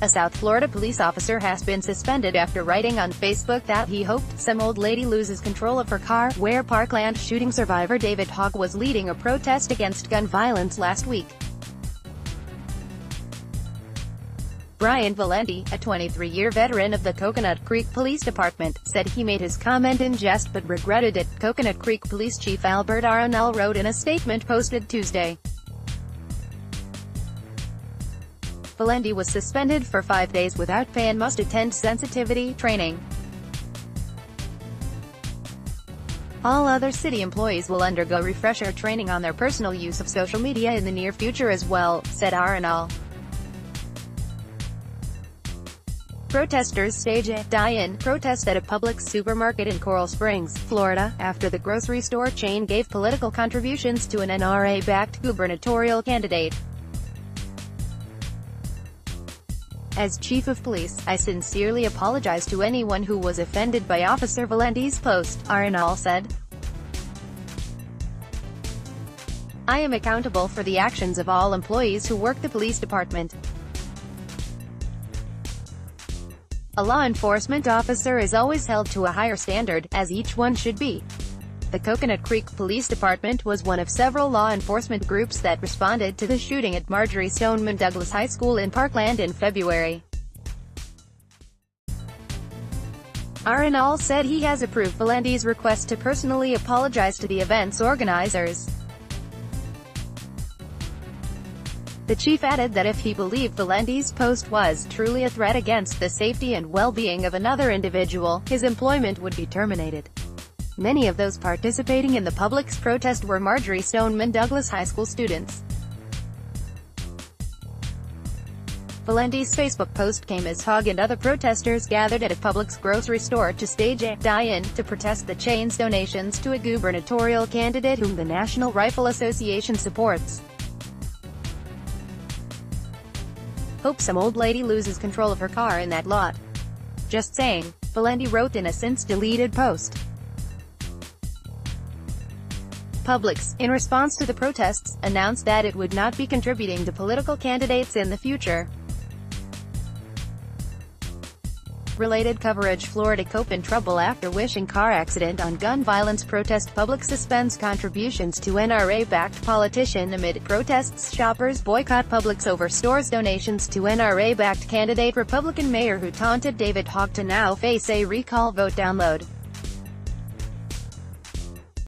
A South Florida police officer has been suspended after writing on Facebook that he hoped some old lady loses control of her car, where Parkland shooting survivor David Hogg was leading a protest against gun violence last week. Brian Valenti, a 23-year veteran of the Coconut Creek Police Department, said he made his comment in jest but regretted it. Coconut Creek Police Chief Albert Arenal wrote in a statement posted Tuesday. Valenti was suspended for five days without pay and must attend sensitivity training. All other city employees will undergo refresher training on their personal use of social media in the near future as well, said Arenal. Protesters stage a die-in protest at a Publix supermarket in Coral Springs, Florida, after the grocery store chain gave political contributions to an NRA-backed gubernatorial candidate. As chief of police, I sincerely apologize to anyone who was offended by Officer Valenti's post, Arenal said. I am accountable for the actions of all employees who work the police department. A law enforcement officer is always held to a higher standard, as each one should be. The Coconut Creek Police Department was one of several law enforcement groups that responded to the shooting at Marjory Stoneman Douglas High School in Parkland in February. Arenal said he has approved Valenti's request to personally apologize to the event's organizers. The chief added that if he believed Valenti's post was truly a threat against the safety and well-being of another individual, his employment would be terminated. Many of those participating in the Publix protest were Marjory Stoneman Douglas High School students. Valenti's Facebook post came as Hogg and other protesters gathered at a Publix grocery store to stage a die-in to protest the chain's donations to a gubernatorial candidate whom the National Rifle Association supports. Hope some old lady loses control of her car in that lot. Just saying, Valenti wrote in a since-deleted post. Publix, in response to the protests, announced that it would not be contributing to political candidates in the future. Related coverage Florida cope in trouble after wishing car accident on gun violence protest Publix suspends contributions to NRA-backed politician amid protests shoppers boycott Publix over stores donations to NRA-backed candidate Republican mayor who taunted David Hogg to now face a recall vote download.